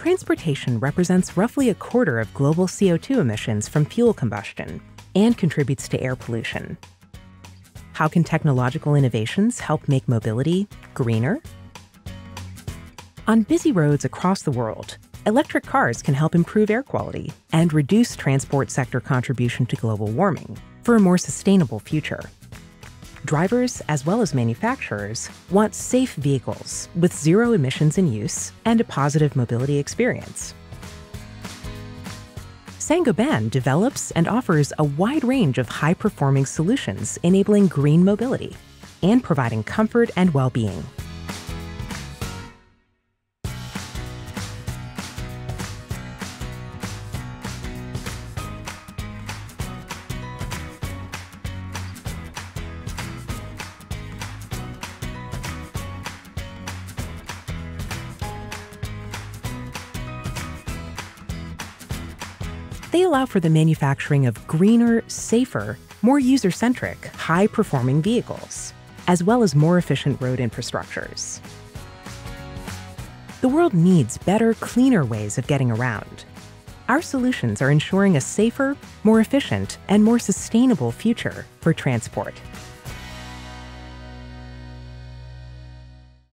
Transportation represents roughly a quarter of global CO2 emissions from fuel combustion and contributes to air pollution. How can technological innovations help make mobility greener? On busy roads across the world, electric cars can help improve air quality and reduce transport sector contribution to global warming for a more sustainable future. Drivers, as well as manufacturers, want safe vehicles with zero emissions in use and a positive mobility experience. Saint-Gobain develops and offers a wide range of high-performing solutions enabling green mobility and providing comfort and well-being. They allow for the manufacturing of greener, safer, more user centric, high performing vehicles, as well as more efficient road infrastructures. The world needs better, cleaner ways of getting around. Our solutions are ensuring a safer, more efficient, and more sustainable future for transport.